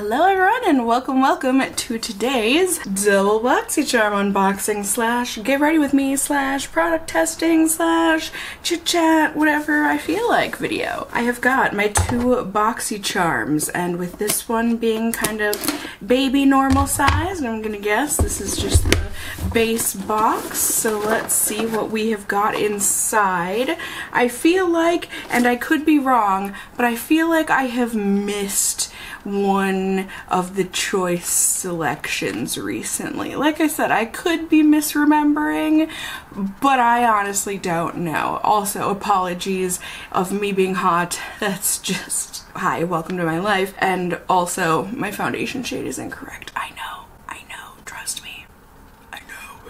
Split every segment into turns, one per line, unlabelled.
Hello everyone and welcome welcome to today's double BoxyCharm unboxing slash get ready with me slash product testing slash chit chat whatever I feel like video. I have got my two BoxyCharms and with this one being kind of baby normal size I'm gonna guess this is just the base box so let's see what we have got inside. I feel like and I could be wrong but I feel like I have missed one of the choice selections recently. Like I said, I could be misremembering, but I honestly don't know. Also, apologies of me being hot. That's just, hi, welcome to my life. And also, my foundation shade is incorrect. I know.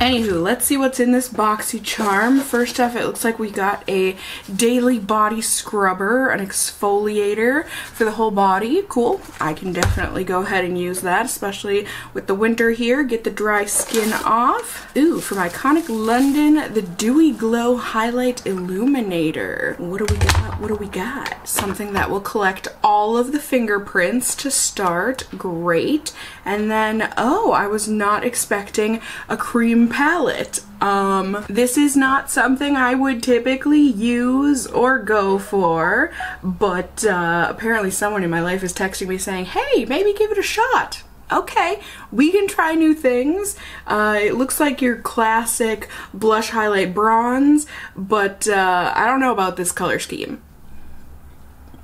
Anywho, let's see what's in this BoxyCharm. First off, it looks like we got a daily body scrubber, an exfoliator for the whole body. Cool. I can definitely go ahead and use that, especially with the winter here. Get the dry skin off. Ooh, from Iconic London, the Dewy Glow Highlight Illuminator. What do we got? What do we got? Something that will collect all of the fingerprints to start. Great. And then, oh, I was not expecting a cream palette. Um, this is not something I would typically use or go for, but uh, apparently someone in my life is texting me saying, hey, maybe give it a shot okay, we can try new things. Uh, it looks like your classic blush highlight bronze, but uh, I don't know about this color scheme.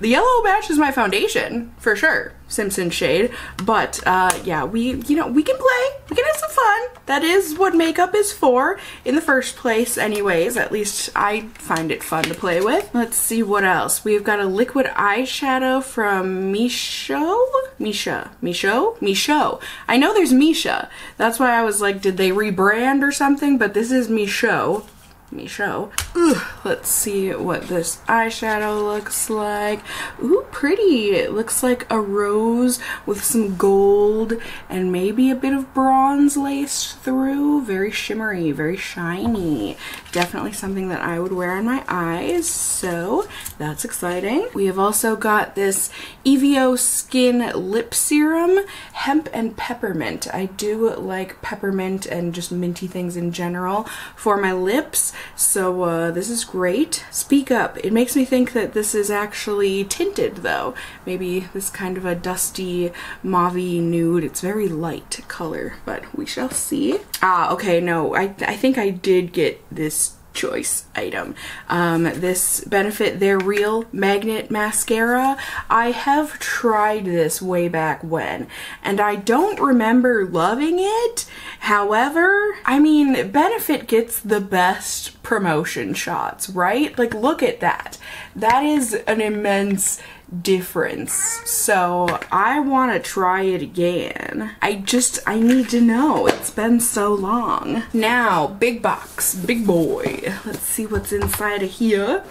The yellow matches my foundation, for sure, Simpson shade. But uh, yeah, we, you know, we can play, we can have some fun. That is what makeup is for in the first place anyways. At least I find it fun to play with. Let's see what else. We've got a liquid eyeshadow from Misho? Misha. Misho? Misho. I know there's Misha. That's why I was like, did they rebrand or something? But this is Misho me show. Ugh, let's see what this eyeshadow looks like. Ooh, pretty. It looks like a rose with some gold and maybe a bit of bronze laced through. Very shimmery, very shiny. Definitely something that I would wear on my eyes, so that's exciting. We have also got this Evio Skin Lip Serum, Hemp and Peppermint. I do like peppermint and just minty things in general for my lips. So uh, this is great. Speak Up. It makes me think that this is actually tinted though. Maybe this kind of a dusty mauve nude. It's very light color, but we shall see. Ah, okay, no, I, I think I did get this choice item. Um, this Benefit They're Real Magnet Mascara. I have tried this way back when, and I don't remember loving it. However, I mean, Benefit gets the best promotion shots, right? Like, look at that. That is an immense difference. So I want to try it again. I just, I need to know. It's been so long. Now, big box, big boy. Let's see what's inside of here.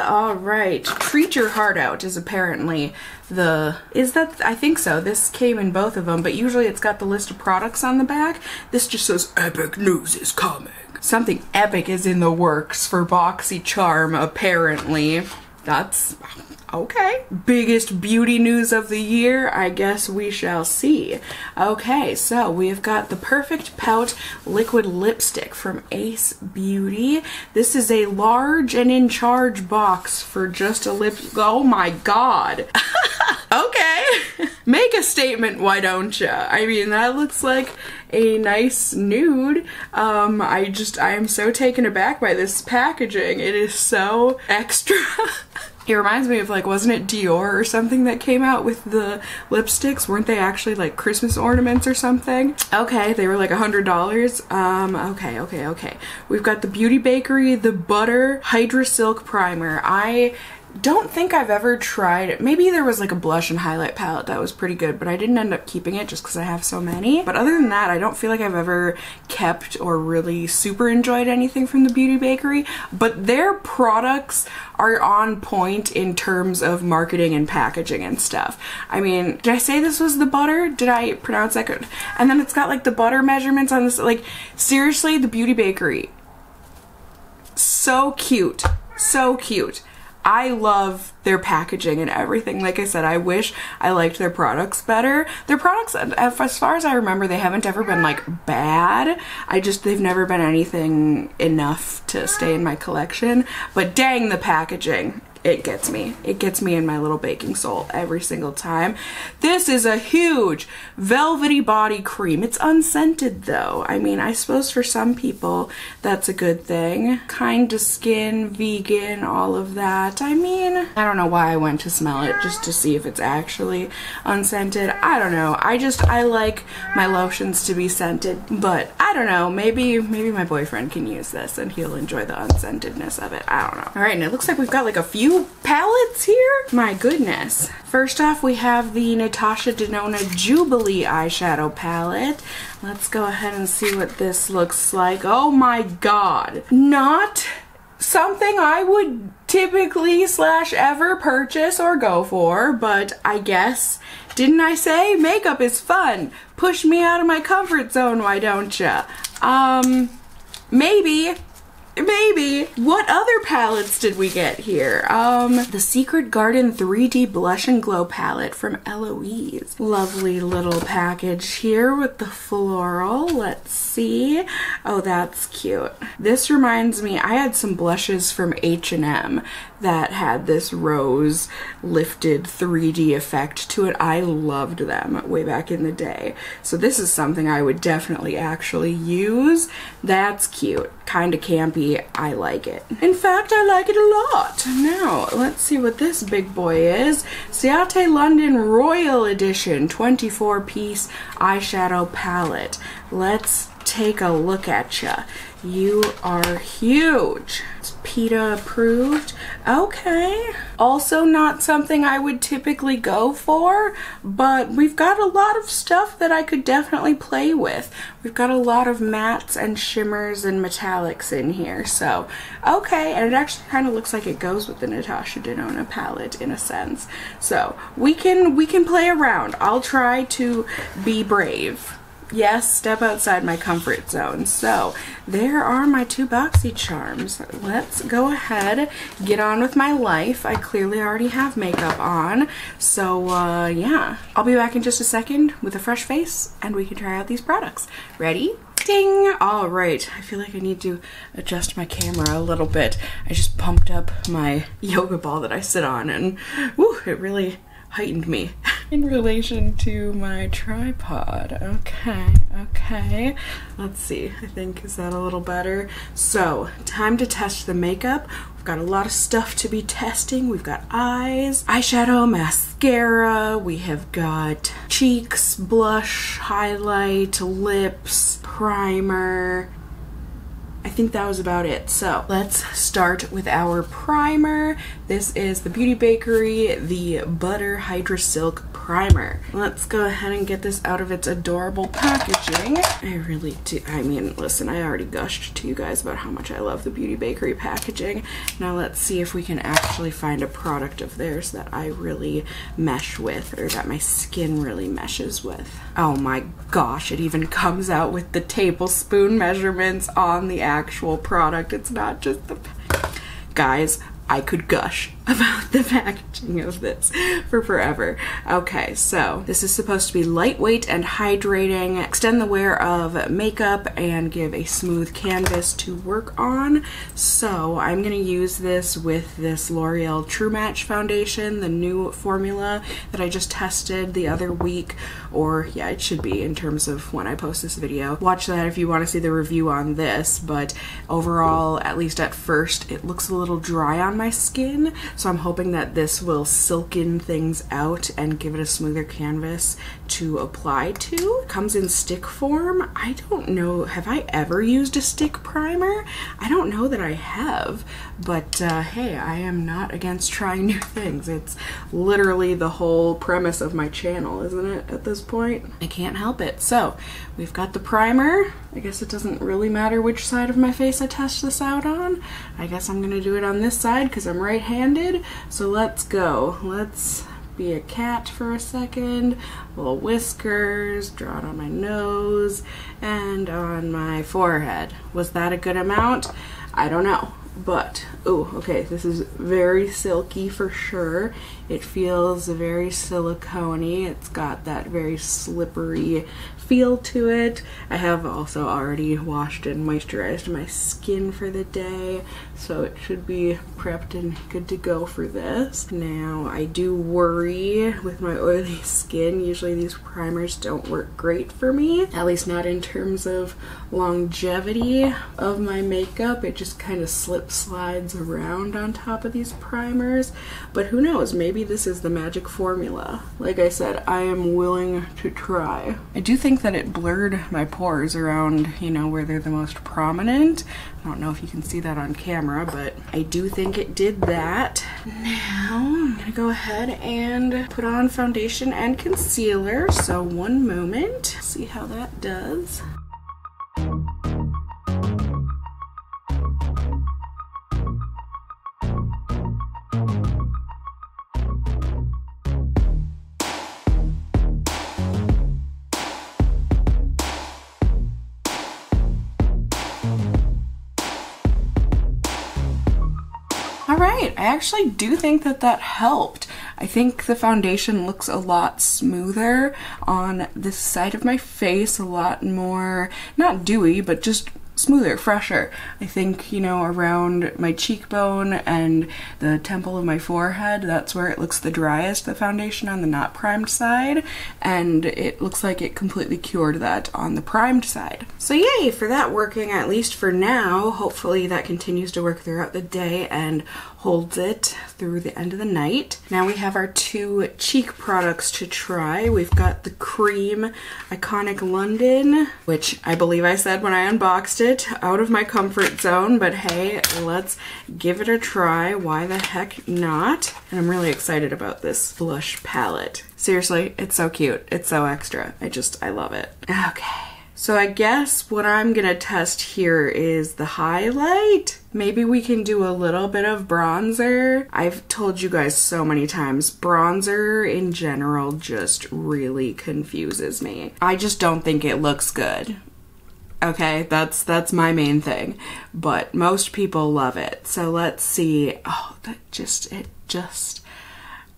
All right, treat your heart out is apparently the, is that, I think so. This came in both of them, but usually it's got the list of products on the back. This just says epic news is coming. Something epic is in the works for BoxyCharm, apparently. That's okay. Biggest beauty news of the year? I guess we shall see. Okay, so we've got the Perfect Pout Liquid Lipstick from Ace Beauty. This is a large and in charge box for just a lip. Oh my god. okay. Make a statement, why don't ya? I mean, that looks like a nice nude. Um, I just, I am so taken aback by this packaging. It is so extra. It reminds me of like, wasn't it Dior or something that came out with the lipsticks? Weren't they actually like Christmas ornaments or something? Okay, they were like a hundred dollars. Um, okay, okay, okay. We've got the Beauty Bakerie, the Butter Hydra Silk Primer. I don't think I've ever tried. Maybe there was like a blush and highlight palette that was pretty good, but I didn't end up keeping it just because I have so many. But other than that, I don't feel like I've ever kept or really super enjoyed anything from the Beauty Bakerie. But their products are on point in terms of marketing and packaging and stuff. I mean, did I say this was the butter? Did I pronounce that good? And then it's got like the butter measurements on this. Like, seriously, the Beauty Bakerie. So cute. So cute. I love their packaging and everything. Like I said, I wish I liked their products better. Their products, uh, as far as I remember, they haven't ever been like bad. I just, they've never been anything enough to stay in my collection. But dang the packaging it gets me. It gets me in my little baking soul every single time. This is a huge velvety body cream. It's unscented though. I mean, I suppose for some people that's a good thing. Kind to skin, vegan, all of that. I mean, I don't know why I went to smell it just to see if it's actually unscented. I don't know. I just, I like my lotions to be scented, but I don't know. Maybe, maybe my boyfriend can use this and he'll enjoy the unscentedness of it. I don't know. All right, and it looks like we've got like a few palettes here? My goodness. First off, we have the Natasha Denona Jubilee eyeshadow palette. Let's go ahead and see what this looks like. Oh my god. Not something I would typically slash ever purchase or go for, but I guess, didn't I say makeup is fun? Push me out of my comfort zone, why don't ya? Um, maybe. Maybe. What other palettes did we get here? Um, the Secret Garden 3D Blush and Glow palette from Eloise. Lovely little package here with the floral. Let's see. Oh, that's cute. This reminds me, I had some blushes from H&M that had this rose lifted 3D effect to it. I loved them way back in the day. So this is something I would definitely actually use. That's cute. Kind of campy. I like it. In fact, I like it a lot. Now, let's see what this big boy is. Ciate London Royal Edition 24 piece eyeshadow palette. Let's take a look at ya. You are huge. PETA approved. Okay. Also not something I would typically go for, but we've got a lot of stuff that I could definitely play with. We've got a lot of mattes and shimmers and metallics in here, so okay. And it actually kind of looks like it goes with the Natasha Denona palette in a sense. So we can we can play around. I'll try to be brave yes, step outside my comfort zone. So there are my two boxy charms. Let's go ahead, get on with my life. I clearly already have makeup on. So uh, yeah, I'll be back in just a second with a fresh face and we can try out these products. Ready? Ding! All right, I feel like I need to adjust my camera a little bit. I just pumped up my yoga ball that I sit on and whoo, it really heightened me in relation to my tripod. Okay, okay. Let's see, I think, is that a little better? So, time to test the makeup. We've got a lot of stuff to be testing. We've got eyes, eyeshadow, mascara. We have got cheeks, blush, highlight, lips, primer, I think that was about it. So let's start with our primer. This is the Beauty Bakerie, the Butter Hydra Silk Primer. Let's go ahead and get this out of its adorable packaging. I really do, I mean, listen, I already gushed to you guys about how much I love the Beauty Bakerie packaging. Now let's see if we can actually find a product of theirs that I really mesh with or that my skin really meshes with. Oh my gosh, it even comes out with the tablespoon measurements on the actual product. It's not just the... Guys, I could gush about the packaging of this for forever. Okay, so this is supposed to be lightweight and hydrating, extend the wear of makeup, and give a smooth canvas to work on. So I'm going to use this with this L'Oreal True Match foundation, the new formula that I just tested the other week, or yeah, it should be in terms of when I post this video. Watch that if you want to see the review on this, but overall, at least at first, it looks a little dry on my skin, so I'm hoping that this will silken things out and give it a smoother canvas to apply to. It comes in stick form. I don't know, have I ever used a stick primer? I don't know that I have, but uh, hey, I am not against trying new things. It's literally the whole premise of my channel, isn't it, at this point? I can't help it. So, we've got the primer. I guess it doesn't really matter which side of my face I test this out on. I guess I'm gonna do it on this side because I'm right-handed. So let's go. Let's be a cat for a second. Little whiskers, draw it on my nose and on my forehead. Was that a good amount? I don't know. but oh okay this is very silky for sure it feels very silicone it's got that very slippery feel to it. I have also already washed and moisturized my skin for the day so it should be prepped and good to go for this. Now I do worry with my oily skin. Usually these primers don't work great for me at least not in terms of longevity of my makeup. It just kind of slip slides around on top of these primers. But who knows? Maybe this is the magic formula. Like I said I am willing to try. I do think that it blurred my pores around you know where they're the most prominent. I don't know if you can see that on camera but I do think it did that. Now I'm gonna go ahead and put on foundation and concealer. So one moment. See how that does right, I actually do think that that helped. I think the foundation looks a lot smoother on this side of my face, a lot more, not dewy, but just smoother, fresher. I think, you know, around my cheekbone and the temple of my forehead, that's where it looks the driest, the foundation on the not primed side, and it looks like it completely cured that on the primed side. So yay for that working, at least for now. Hopefully that continues to work throughout the day and holds it through the end of the night. Now we have our two cheek products to try. We've got the Cream Iconic London, which I believe I said when I unboxed it, out of my comfort zone, but hey, let's give it a try. Why the heck not? And I'm really excited about this blush palette. Seriously, it's so cute. It's so extra. I just, I love it. Okay. So I guess what I'm gonna test here is the highlight. Maybe we can do a little bit of bronzer. I've told you guys so many times, bronzer in general just really confuses me. I just don't think it looks good. Okay, that's that's my main thing. But most people love it. So let's see. Oh, that just it just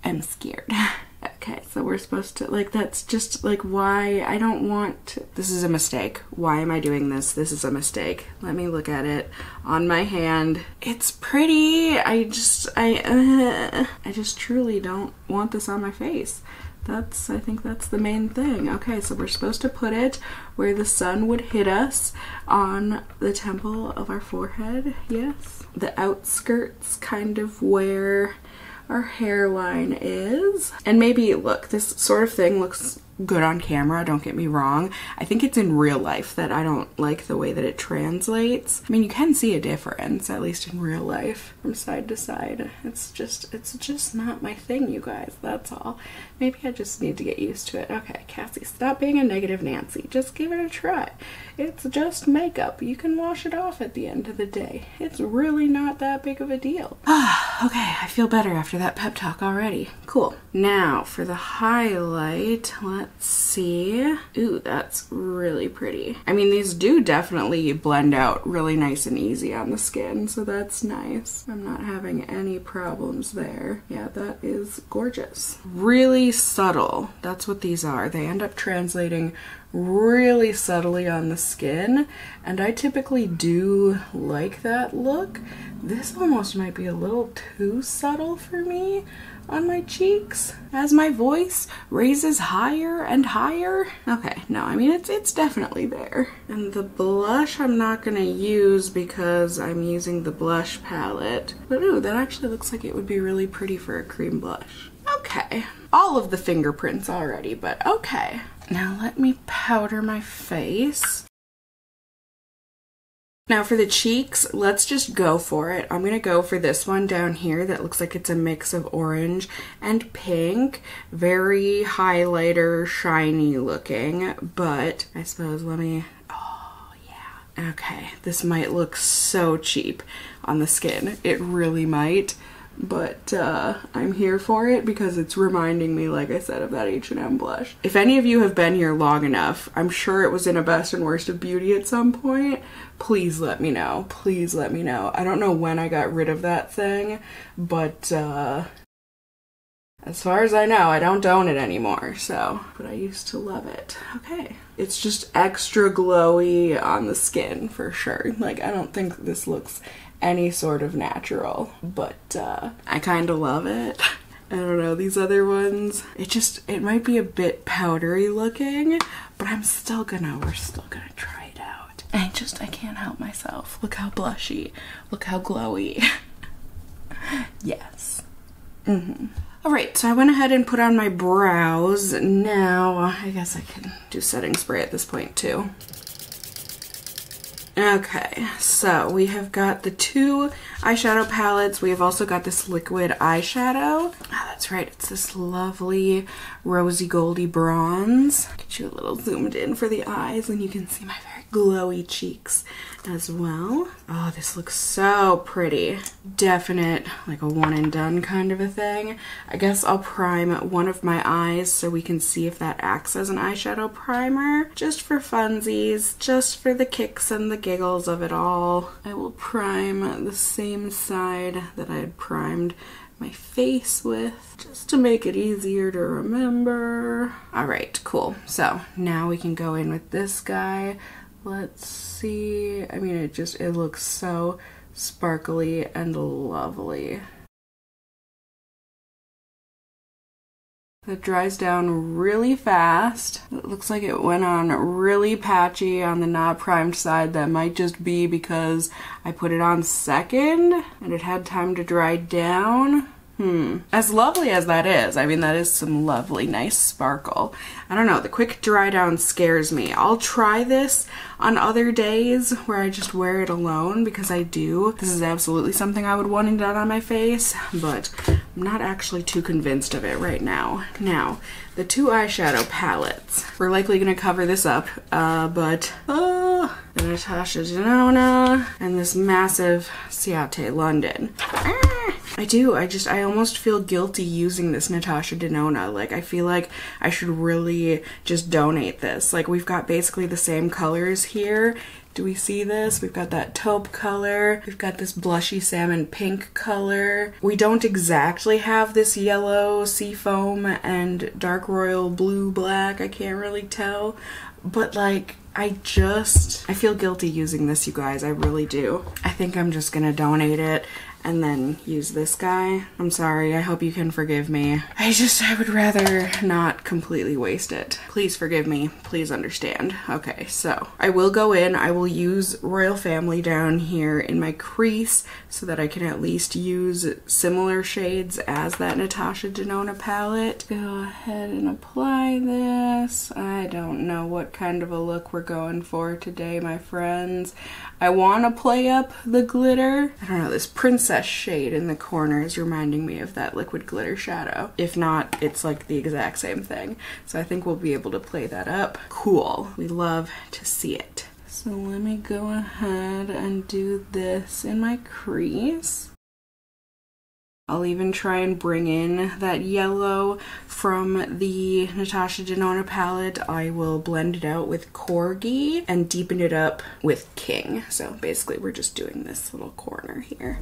I'm scared. Okay, so we're supposed to, like, that's just, like, why I don't want to, this is a mistake. Why am I doing this? This is a mistake. Let me look at it on my hand. It's pretty. I just, I, uh, I just truly don't want this on my face. That's, I think that's the main thing. Okay, so we're supposed to put it where the sun would hit us on the temple of our forehead. Yes. The outskirts, kind of where our hairline is. And maybe, look, this sort of thing looks good on camera, don't get me wrong. I think it's in real life that I don't like the way that it translates. I mean, you can see a difference, at least in real life, from side to side. It's just, it's just not my thing, you guys, that's all. Maybe I just need to get used to it. Okay, Cassie, stop being a negative Nancy. Just give it a try. It's just makeup. You can wash it off at the end of the day. It's really not that big of a deal. Ah, okay, I feel better after that pep talk already. Cool. Now, for the highlight, let's see. Ooh, that's really pretty. I mean, these do definitely blend out really nice and easy on the skin, so that's nice. I'm not having any problems there. Yeah, that is gorgeous. Really subtle. That's what these are. They end up translating really subtly on the skin and I typically do like that look. This almost might be a little too subtle for me on my cheeks as my voice raises higher and higher. Okay, no, I mean it's it's definitely there. And the blush I'm not gonna use because I'm using the blush palette. But ooh, that actually looks like it would be really pretty for a cream blush. Okay, all of the fingerprints already, but okay. Now let me powder my face. Now for the cheeks, let's just go for it. I'm going to go for this one down here that looks like it's a mix of orange and pink. Very highlighter, shiny looking, but I suppose let me, oh yeah. Okay, this might look so cheap on the skin. It really might, but uh, I'm here for it because it's reminding me, like I said, of that H&M blush. If any of you have been here long enough, I'm sure it was in a best and worst of beauty at some point. Please let me know. Please let me know. I don't know when I got rid of that thing, but uh, as far as I know, I don't own it anymore, so, but I used to love it. Okay. It's just extra glowy on the skin for sure. Like, I don't think this looks any sort of natural, but uh, I kind of love it. I don't know, these other ones, it just, it might be a bit powdery looking, but I'm still gonna, we're still gonna try I just, I can't help myself. Look how blushy, look how glowy. yes. Mm-hmm. All right, so I went ahead and put on my brows. Now, I guess I can do setting spray at this point too. Okay, so we have got the two eyeshadow palettes. We have also got this liquid eyeshadow. Oh, that's right, it's this lovely rosy goldy bronze. Get you a little zoomed in for the eyes and you can see my glowy cheeks as well. Oh, this looks so pretty. Definite, like a one and done kind of a thing. I guess I'll prime one of my eyes so we can see if that acts as an eyeshadow primer. Just for funsies, just for the kicks and the giggles of it all. I will prime the same side that I had primed my face with just to make it easier to remember. All right, cool. So now we can go in with this guy. Let's see. I mean, it just, it looks so sparkly and lovely. It dries down really fast. It looks like it went on really patchy on the not primed side. That might just be because I put it on second and it had time to dry down. Hmm. As lovely as that is, I mean, that is some lovely, nice sparkle. I don't know, the quick dry down scares me. I'll try this on other days where I just wear it alone because I do. This is absolutely something I would want done on my face, but I'm not actually too convinced of it right now. Now, the two eyeshadow palettes. We're likely going to cover this up, uh, but uh, the Natasha Denona and this massive Ciate London. Ah, I do, I just, I almost feel guilty using this Natasha Denona. Like, I feel like I should really just donate this. Like, we've got basically the same colors here do we see this? We've got that taupe color. We've got this blushy salmon pink color. We don't exactly have this yellow seafoam and dark royal blue black. I can't really tell. But like, I just, I feel guilty using this, you guys. I really do. I think I'm just gonna donate it and then use this guy. I'm sorry, I hope you can forgive me. I just, I would rather not completely waste it. Please forgive me, please understand. Okay, so I will go in, I will use Royal Family down here in my crease so that I can at least use similar shades as that Natasha Denona palette. Go ahead and apply this. I don't know what kind of a look we're going for today, my friends. I want to play up the glitter. I don't know, this princess shade in the corner is reminding me of that liquid glitter shadow. If not, it's like the exact same thing. So I think we'll be able to play that up. Cool. We love to see it. So let me go ahead and do this in my crease. I'll even try and bring in that yellow from the Natasha Denona palette. I will blend it out with Corgi and deepen it up with King. So basically we're just doing this little corner here.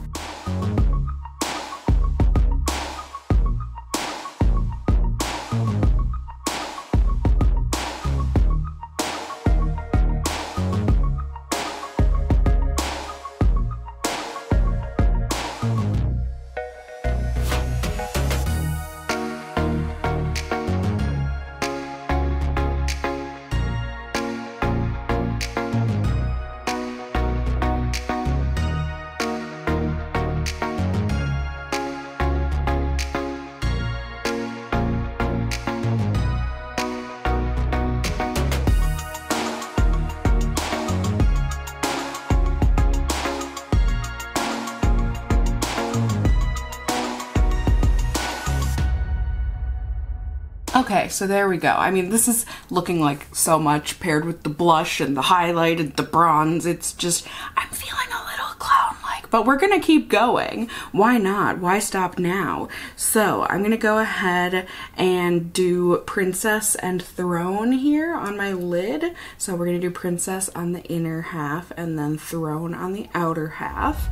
Okay, so there we go. I mean, this is looking like so much paired with the blush and the highlight and the bronze. It's just, I'm feeling a little clown-like but we're gonna keep going. Why not? Why stop now? So I'm gonna go ahead and do Princess and Throne here on my lid. So we're gonna do Princess on the inner half and then Throne on the outer half.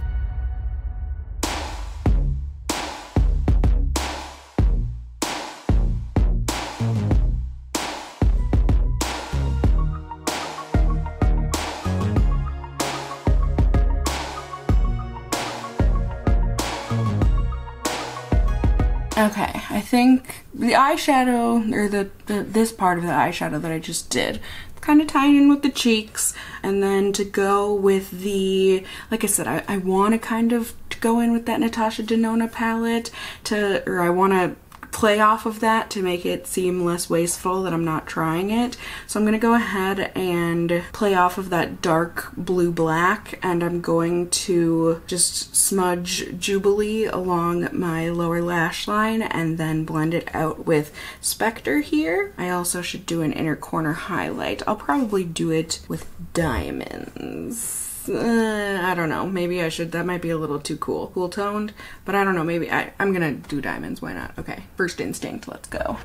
Okay, I think the eyeshadow, or the, the this part of the eyeshadow that I just did, kind of tying in with the cheeks. And then to go with the, like I said, I, I want to kind of go in with that Natasha Denona palette to, or I want to play off of that to make it seem less wasteful that I'm not trying it. So I'm going to go ahead and play off of that dark blue black and I'm going to just smudge Jubilee along my lower lash line and then blend it out with Spectre here. I also should do an inner corner highlight. I'll probably do it with diamonds uh, I don't know. Maybe I should. That might be a little too cool. Cool toned. But I don't know. Maybe I, I'm to do diamonds. Why not? Okay. First instinct. Let's go.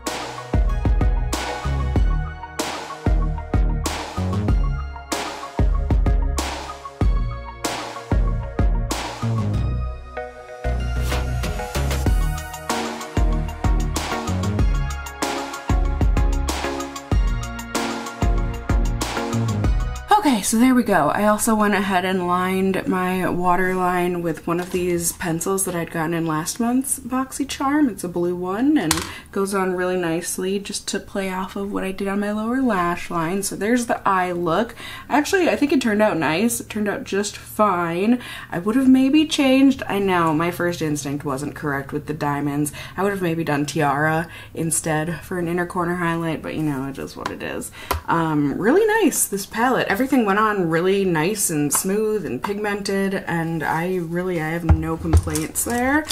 So there we go. I also went ahead and lined my waterline with one of these pencils that I'd gotten in last month's BoxyCharm. It's a blue one and goes on really nicely just to play off of what I did on my lower lash line. So there's the eye look. Actually, I think it turned out nice. It turned out just fine. I would have maybe changed. I know my first instinct wasn't correct with the diamonds. I would have maybe done tiara instead for an inner corner highlight, but you know, it is what it is. Um, really nice, this palette. Everything everything went on really nice and smooth and pigmented and I really, I have no complaints there.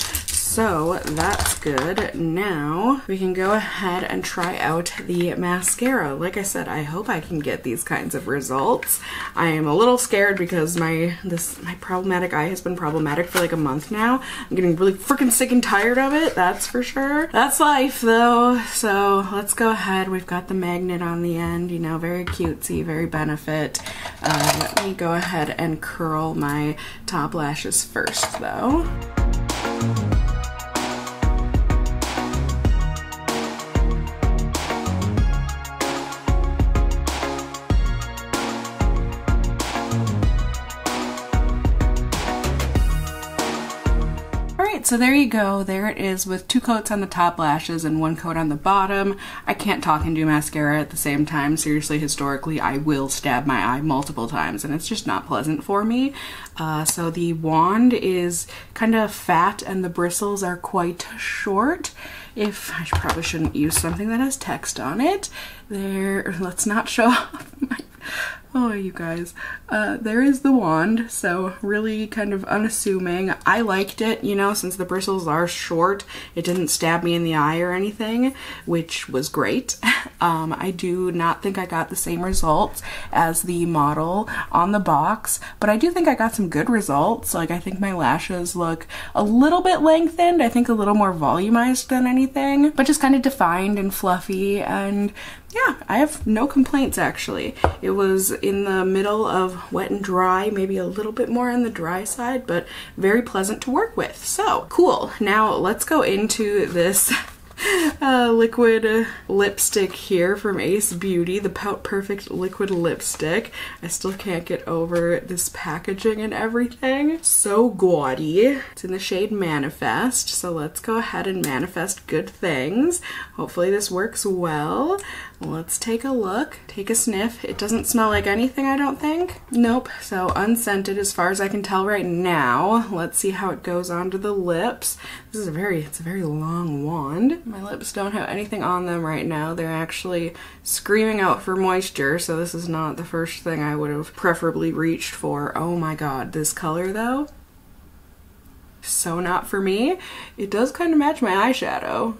So that's good. Now we can go ahead and try out the mascara. Like I said, I hope I can get these kinds of results. I am a little scared because my this my problematic eye has been problematic for like a month now. I'm getting really freaking sick and tired of it, that's for sure. That's life though. So let's go ahead. We've got the magnet on the end, you know, very cutesy, very benefit. Uh, let me go ahead and curl my top lashes first though. So there you go. There it is with two coats on the top lashes and one coat on the bottom. I can't talk and do mascara at the same time. Seriously, historically, I will stab my eye multiple times and it's just not pleasant for me. Uh, so the wand is kind of fat and the bristles are quite short. If I probably shouldn't use something that has text on it. There, let's not show off my Oh, you guys. Uh, there is the wand, so really kind of unassuming. I liked it, you know, since the bristles are short, it didn't stab me in the eye or anything, which was great. Um, I do not think I got the same results as the model on the box, but I do think I got some good results. Like, I think my lashes look a little bit lengthened, I think a little more volumized than anything, but just kind of defined and fluffy and yeah, I have no complaints actually. It was in the middle of wet and dry, maybe a little bit more on the dry side, but very pleasant to work with. So cool. Now let's go into this uh, liquid lipstick here from Ace Beauty, the Pout Perfect liquid lipstick. I still can't get over this packaging and everything. So gaudy. It's in the shade Manifest, so let's go ahead and manifest good things. Hopefully this works well. Let's take a look, take a sniff. It doesn't smell like anything, I don't think. Nope, so unscented as far as I can tell right now. Let's see how it goes onto the lips. This is a very, it's a very long wand. My lips don't have anything on them right now. They're actually screaming out for moisture, so this is not the first thing I would have preferably reached for. Oh my god, this color though, so not for me. It does kind of match my eyeshadow.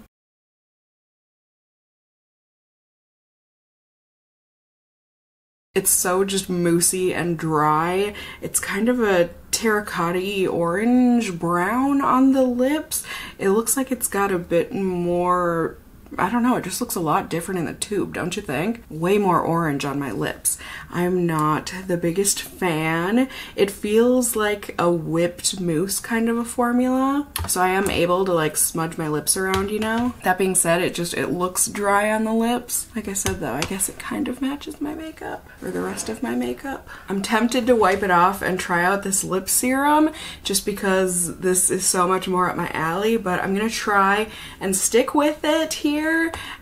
It's so just moussey and dry. It's kind of a terracotta orange brown on the lips. It looks like it's got a bit more I don't know, it just looks a lot different in the tube, don't you think? Way more orange on my lips. I'm not the biggest fan. It feels like a whipped mousse kind of a formula, so I am able to like smudge my lips around, you know? That being said, it just, it looks dry on the lips. Like I said though, I guess it kind of matches my makeup, or the rest of my makeup. I'm tempted to wipe it off and try out this lip serum, just because this is so much more up my alley, but I'm gonna try and stick with it here,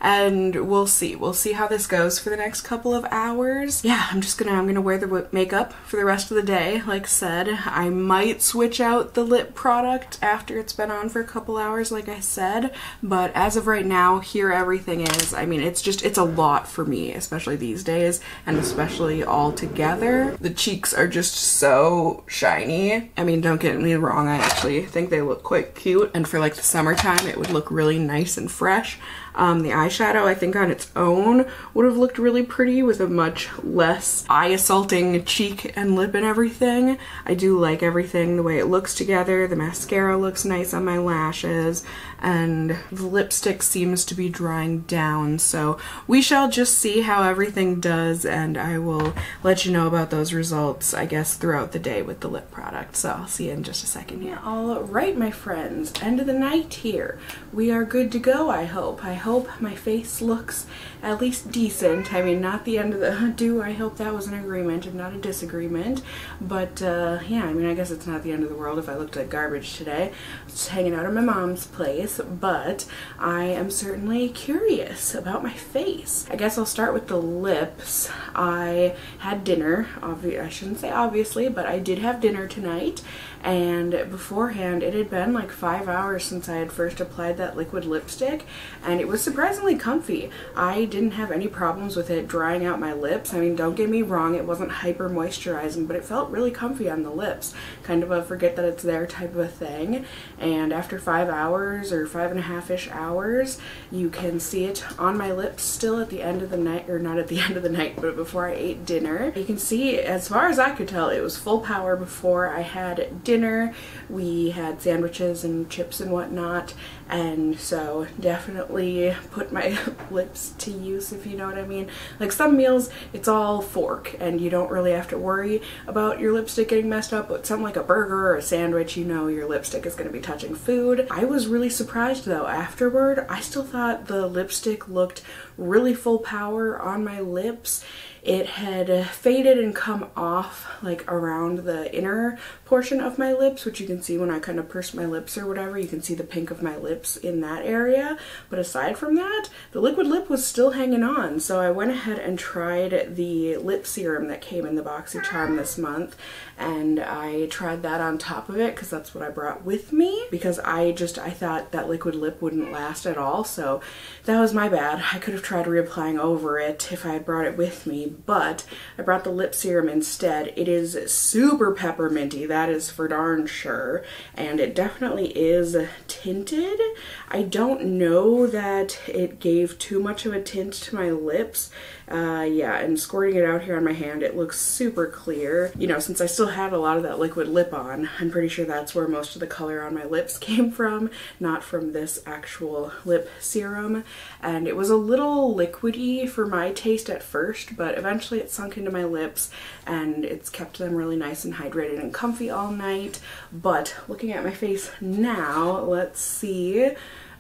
and we'll see. We'll see how this goes for the next couple of hours. Yeah, I'm just gonna, I'm gonna wear the makeup for the rest of the day. Like said, I might switch out the lip product after it's been on for a couple hours, like I said, but as of right now, here everything is. I mean, it's just, it's a lot for me, especially these days, and especially all together. The cheeks are just so shiny. I mean, don't get me wrong, I actually think they look quite cute, and for like the summertime, it would look really nice and fresh. Um, the eyeshadow, I think on its own would have looked really pretty with a much less eye assaulting cheek and lip and everything. I do like everything, the way it looks together. The mascara looks nice on my lashes and the lipstick seems to be drying down. So we shall just see how everything does and I will let you know about those results, I guess, throughout the day with the lip product. So I'll see you in just a second here. All right, my friends, end of the night here. We are good to go, I hope. I hope my face looks at least decent. I mean, not the end of the do. I hope that was an agreement and not a disagreement. But uh, yeah, I mean, I guess it's not the end of the world if I looked like garbage today. Just hanging out at my mom's place but I am certainly curious about my face. I guess I'll start with the lips. I had dinner, Obvi I shouldn't say obviously, but I did have dinner tonight and beforehand it had been like five hours since I had first applied that liquid lipstick and it was surprisingly comfy. I didn't have any problems with it drying out my lips. I mean don't get me wrong it wasn't hyper moisturizing but it felt really comfy on the lips. Kind of a forget that it's there type of a thing and after five hours or five and a half ish hours you can see it on my lips still at the end of the night or not at the end of the night but before I ate dinner. You can see as far as I could tell it was full power before I had dinner dinner. We had sandwiches and chips and whatnot, and so definitely put my lips to use if you know what I mean. Like some meals, it's all fork, and you don't really have to worry about your lipstick getting messed up, but something like a burger or a sandwich, you know your lipstick is going to be touching food. I was really surprised though afterward. I still thought the lipstick looked really full power on my lips it had faded and come off like around the inner portion of my lips, which you can see when I kind of purse my lips or whatever. You can see the pink of my lips in that area. But aside from that, the liquid lip was still hanging on. So I went ahead and tried the lip serum that came in the BoxyCharm this month. And I tried that on top of it because that's what I brought with me. Because I just, I thought that liquid lip wouldn't last at all. So that was my bad. I could have tried reapplying over it if I had brought it with me but I brought the lip serum instead. It is super pepperminty, that is for darn sure, and it definitely is tinted. I don't know that it gave too much of a tint to my lips. Uh, yeah, and squirting it out here on my hand, it looks super clear. You know, since I still had a lot of that liquid lip on, I'm pretty sure that's where most of the color on my lips came from, not from this actual lip serum. And it was a little liquidy for my taste at first, but eventually it sunk into my lips and it's kept them really nice and hydrated and comfy all night. But looking at my face now, let's see.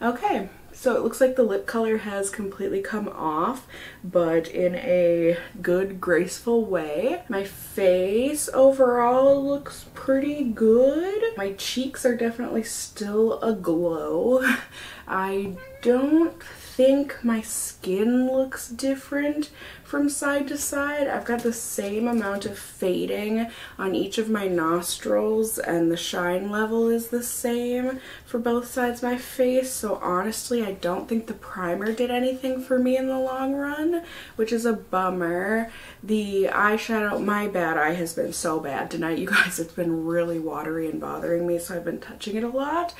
Okay, so it looks like the lip color has completely come off, but in a good, graceful way. My face overall looks pretty good. My cheeks are definitely still aglow. I don't think my skin looks different from side to side. I've got the same amount of fading on each of my nostrils and the shine level is the same for both sides of my face. So honestly, I don't think the primer did anything for me in the long run, which is a bummer. The eyeshadow, my bad eye has been so bad tonight. You guys, it's been really watery and bothering me, so I've been touching it a lot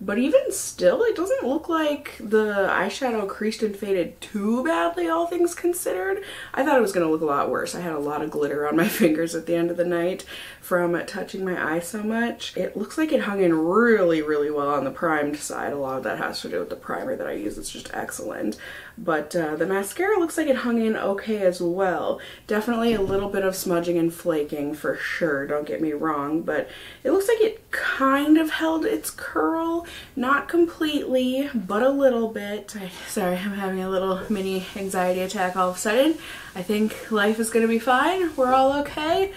but even still, it doesn't look like the eyeshadow creased and faded too badly, all things considered. I thought it was going to look a lot worse. I had a lot of glitter on my fingers at the end of the night from touching my eye so much. It looks like it hung in really, really well on the primed side. A lot of that has to do with the primer that I use. It's just excellent. But uh, the mascara looks like it hung in okay as well. Definitely a little bit of smudging and flaking for sure, don't get me wrong, but it looks like it kind of held its curl. Not completely, but a little bit. I, sorry, I'm having a little mini anxiety attack all of a sudden. I think life is gonna be fine. We're all okay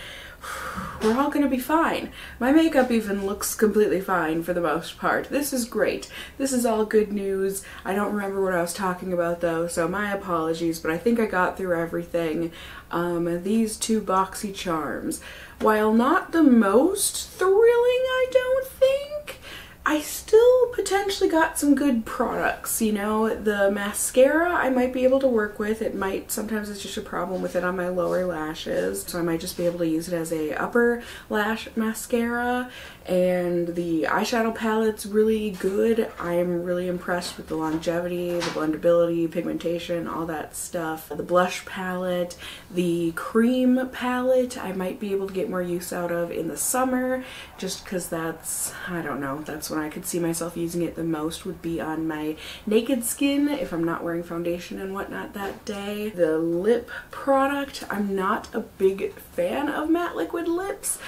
we're all gonna be fine. My makeup even looks completely fine for the most part. This is great. This is all good news. I don't remember what I was talking about though, so my apologies, but I think I got through everything. Um, these two BoxyCharms. while not the most thrilling, I don't think, I still potentially got some good products, you know. The mascara I might be able to work with. It might, sometimes it's just a problem with it on my lower lashes. So I might just be able to use it as a upper lash mascara. And the eyeshadow palette's really good. I'm really impressed with the longevity, the blendability, pigmentation, all that stuff. The blush palette, the cream palette, I might be able to get more use out of in the summer just because that's, I don't know, that's when I could see myself using it the most would be on my naked skin if I'm not wearing foundation and whatnot that day. The lip product, I'm not a big fan of matte liquid lips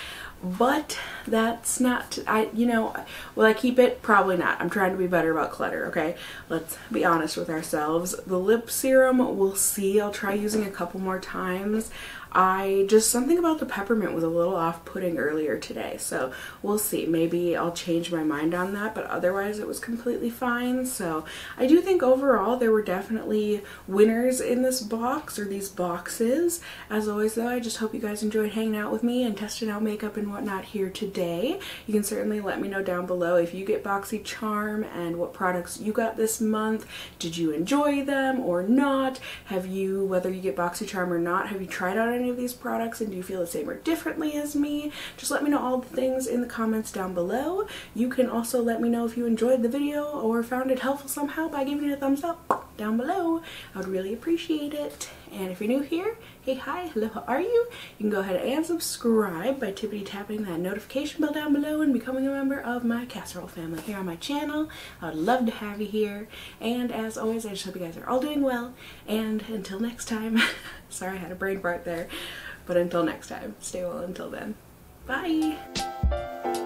but that's not I you know will I keep it? Probably not. I'm trying to be better about clutter okay? Let's be honest with ourselves. The lip serum we'll see. I'll try using a couple more times I just something about the peppermint was a little off-putting earlier today so we'll see. Maybe I'll change my mind on that but otherwise it was completely fine. So I do think overall there were definitely winners in this box or these boxes. As always though I just hope you guys enjoyed hanging out with me and testing out makeup and whatnot here today. You can certainly let me know down below if you get BoxyCharm and what products you got this month. Did you enjoy them or not? Have you whether you get BoxyCharm or not have you tried out any any of these products and do you feel the same or differently as me? Just let me know all the things in the comments down below. You can also let me know if you enjoyed the video or found it helpful somehow by giving it a thumbs up down below. I would really appreciate it. And if you're new here, hey, hi, hello, how are you? You can go ahead and subscribe by tippity tapping that notification bell down below and becoming a member of my casserole family here on my channel. I would love to have you here. And as always, I just hope you guys are all doing well. And until next time, sorry I had a brain fart there, but until next time, stay well until then. Bye!